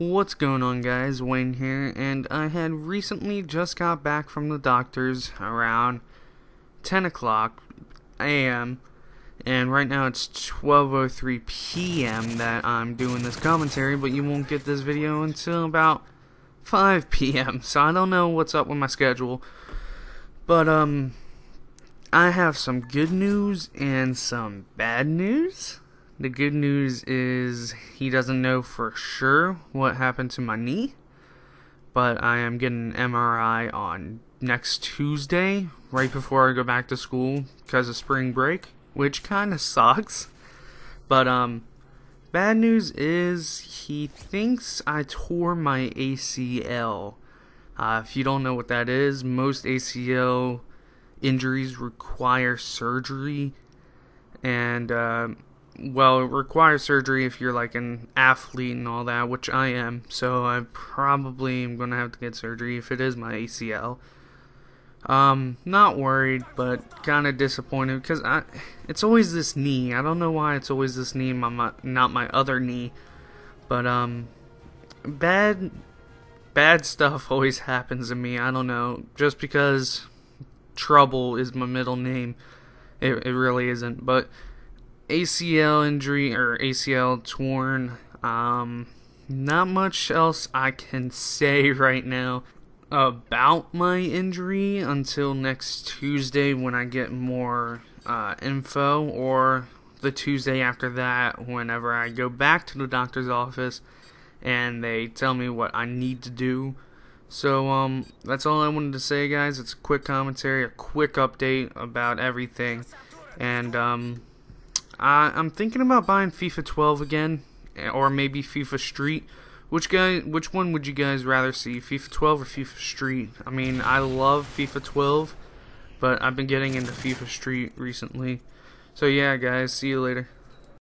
What's going on guys, Wayne here, and I had recently just got back from the doctor's around 10 o'clock a.m. and right now it's 12.03 p.m. that I'm doing this commentary, but you won't get this video until about 5 p.m. so I don't know what's up with my schedule, but um, I have some good news and some bad news. The good news is he doesn't know for sure what happened to my knee, but I am getting an MRI on next Tuesday, right before I go back to school because of spring break, which kind of sucks. But um, bad news is he thinks I tore my ACL. Uh, if you don't know what that is, most ACL injuries require surgery, and uh, well, it requires surgery if you're like an athlete and all that, which I am. So I probably am gonna have to get surgery if it is my ACL. Um, not worried, but kind of disappointed because I, it's always this knee. I don't know why it's always this knee, my, my not my other knee, but um, bad, bad stuff always happens to me. I don't know, just because trouble is my middle name, it it really isn't, but ACL injury or ACL torn. Um, not much else I can say right now about my injury until next Tuesday when I get more uh, info, or the Tuesday after that whenever I go back to the doctor's office and they tell me what I need to do. So, um, that's all I wanted to say, guys. It's a quick commentary, a quick update about everything. And, um, uh, I'm thinking about buying FIFA 12 again, or maybe FIFA Street. Which guy? Which one would you guys rather see, FIFA 12 or FIFA Street? I mean, I love FIFA 12, but I've been getting into FIFA Street recently. So yeah, guys, see you later.